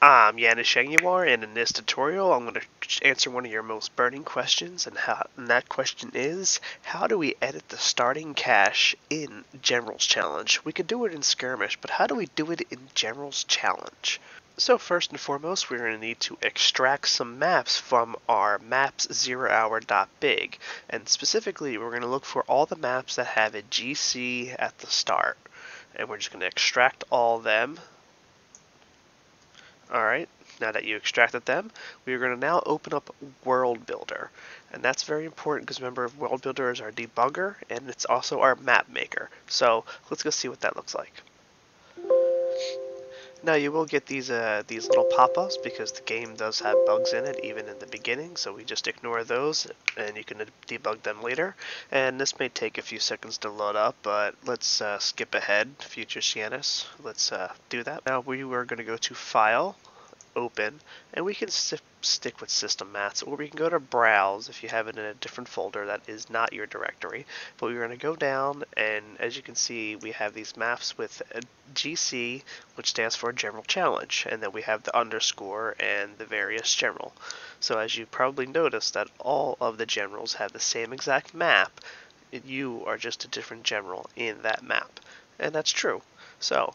I'm Janus Jaguar, and in this tutorial I'm going to answer one of your most burning questions, and, how, and that question is, how do we edit the starting cash in General's Challenge? We could do it in Skirmish, but how do we do it in General's Challenge? So first and foremost, we're going to need to extract some maps from our maps zero hour.big, and specifically we're going to look for all the maps that have a GC at the start, and we're just going to extract all them Alright, now that you extracted them, we are going to now open up World Builder. And that's very important because remember, World Builder is our debugger and it's also our map maker. So let's go see what that looks like. Now you will get these uh, these little pop-ups because the game does have bugs in it even in the beginning, so we just ignore those and you can debug them later. And this may take a few seconds to load up, but let's uh, skip ahead, Future Cianis. Let's uh, do that. Now we are going to go to File, Open, and we can stick with system maps, or we can go to browse if you have it in a different folder that is not your directory. But we're going to go down, and as you can see, we have these maps with uh, GC, which stands for General Challenge, and then we have the underscore and the various general. So as you probably noticed that all of the generals have the same exact map, you are just a different general in that map. And that's true. So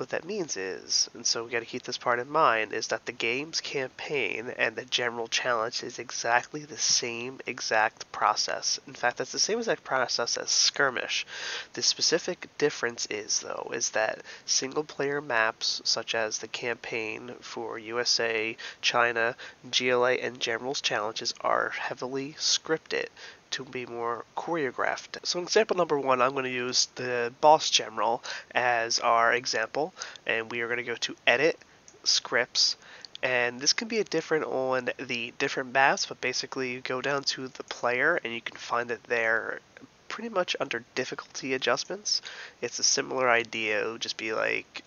what that means is, and so we got to keep this part in mind, is that the game's campaign and the general challenge is exactly the same exact process. In fact, that's the same exact process as skirmish. The specific difference is, though, is that single player maps, such as the campaign for USA, China, GLA, and general's challenges, are heavily scripted to be more choreographed. So example number one, I'm going to use the boss general as our example, and we are going to go to edit, scripts, and this can be a different on the different maps, but basically you go down to the player and you can find it there pretty much under difficulty adjustments. It's a similar idea, it would just be like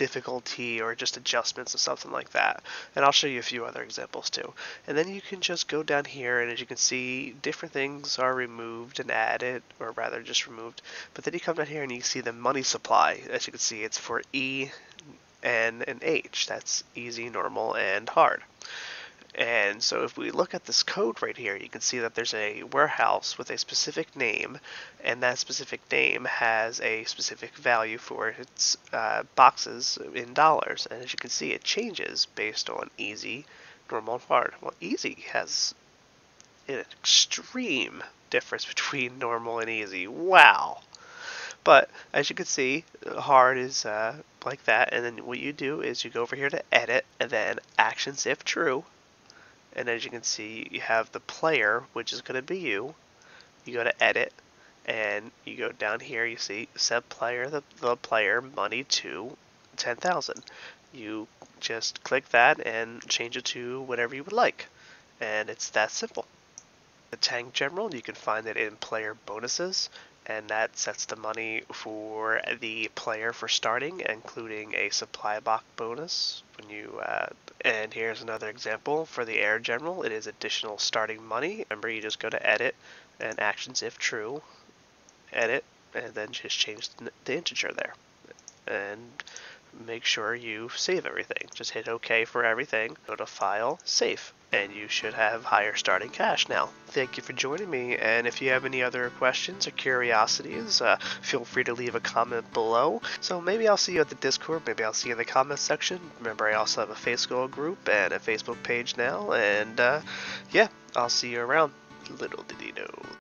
difficulty or just adjustments or something like that. And I'll show you a few other examples too. And then you can just go down here and as you can see different things are removed and added or rather just removed. But then you come down here and you see the money supply. As you can see it's for E, N, and H. That's easy, normal, and hard. And so if we look at this code right here, you can see that there's a warehouse with a specific name, and that specific name has a specific value for its uh, boxes in dollars. And as you can see, it changes based on easy, normal, and hard. Well, easy has an extreme difference between normal and easy. Wow! But as you can see, hard is uh, like that, and then what you do is you go over here to edit, and then actions if true, and as you can see you have the player which is going to be you. You go to edit and you go down here you see set player the, the player money to 10,000 you just click that and change it to whatever you would like. And it's that simple the tank general you can find it in player bonuses and that sets the money for the player for starting, including a supply box bonus. When you uh, and here's another example for the air general. It is additional starting money. Remember, you just go to edit and actions if true, edit, and then just change the integer there, and make sure you save everything. Just hit OK for everything. Go to File, Save and you should have higher starting cash now. Thank you for joining me, and if you have any other questions or curiosities, uh, feel free to leave a comment below. So maybe I'll see you at the Discord, maybe I'll see you in the comments section. Remember, I also have a Facebook group and a Facebook page now, and uh, yeah, I'll see you around. Little did he know.